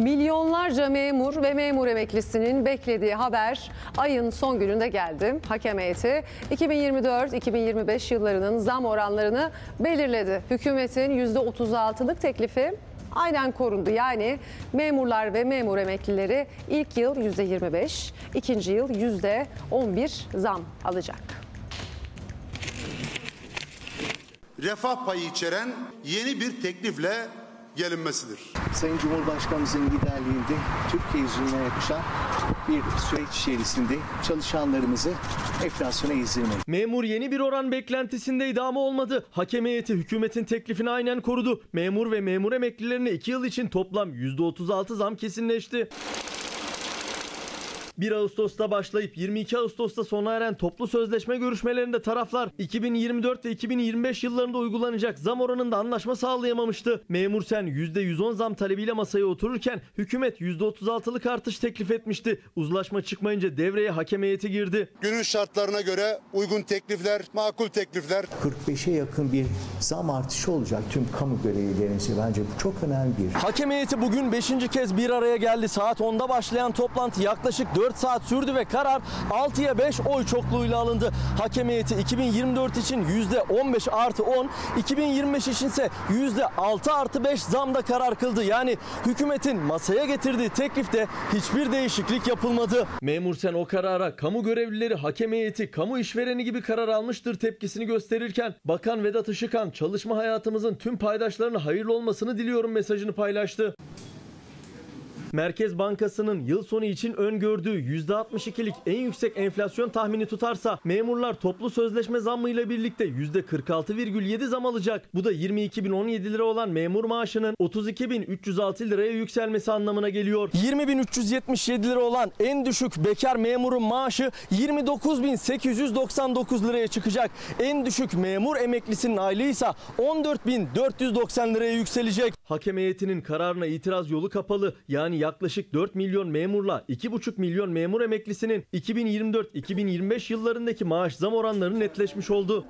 Milyonlarca memur ve memur emeklisinin beklediği haber ayın son gününde geldi. Hakem heyeti 2024-2025 yıllarının zam oranlarını belirledi. Hükümetin %36'lık teklifi aynen korundu. Yani memurlar ve memur emeklileri ilk yıl %25, ikinci yıl %11 zam alacak. refah payı içeren yeni bir teklifle gelinmesidir. Sayın Cumhurbaşkanımızın liderliğinde Türkiye yüzüne yakışan bir süreç içerisinde çalışanlarımızı enflasyona ezdirmek. Memur yeni bir oran beklentisindeydi ama olmadı. Hakem heyeti hükümetin teklifini aynen korudu. Memur ve memur emeklilerine 2 yıl için toplam %36 zam kesinleşti. 1 Ağustos'ta başlayıp 22 Ağustos'ta sona eren toplu sözleşme görüşmelerinde taraflar 2024 ve 2025 yıllarında uygulanacak zam oranında anlaşma sağlayamamıştı. Memur Sen %110 zam talebiyle masaya otururken hükümet %36'lık artış teklif etmişti. Uzlaşma çıkmayınca devreye hakem heyeti girdi. Günün şartlarına göre uygun teklifler, makul teklifler 45'e yakın bir zam artışı olacak tüm kamu görevlilerimize. Bence bu çok önemli bir Hakem heyeti bugün 5. kez bir araya geldi. Saat 10'da başlayan toplantı yaklaşık 4 saat sürdü ve karar 6'ya 5 oy çokluğuyla alındı. Hakem heyeti 2024 için %15 artı 10, 2025 için ise %6 artı 5 zamda karar kıldı. Yani hükümetin masaya getirdiği teklifte hiçbir değişiklik yapılmadı. Memur sen o karara kamu görevlileri, hakem heyeti, kamu işvereni gibi karar almıştır tepkisini gösterirken Bakan Vedat Işıkhan çalışma hayatımızın tüm paydaşlarına hayırlı olmasını diliyorum mesajını paylaştı. Merkez Bankası'nın yıl sonu için öngördüğü %62'lik en yüksek enflasyon tahmini tutarsa memurlar toplu sözleşme zammıyla birlikte %46,7 zam alacak. Bu da 22.017 lira olan memur maaşının 32.306 liraya yükselmesi anlamına geliyor. 20.377 lira olan en düşük bekar memurun maaşı 29.899 liraya çıkacak. En düşük memur emeklisinin aylığı ise 14.490 liraya yükselecek. Hakem heyetinin kararına itiraz yolu kapalı. Yani yaklaşık 4 milyon memurla 2,5 milyon memur emeklisinin 2024-2025 yıllarındaki maaş zam oranları netleşmiş oldu.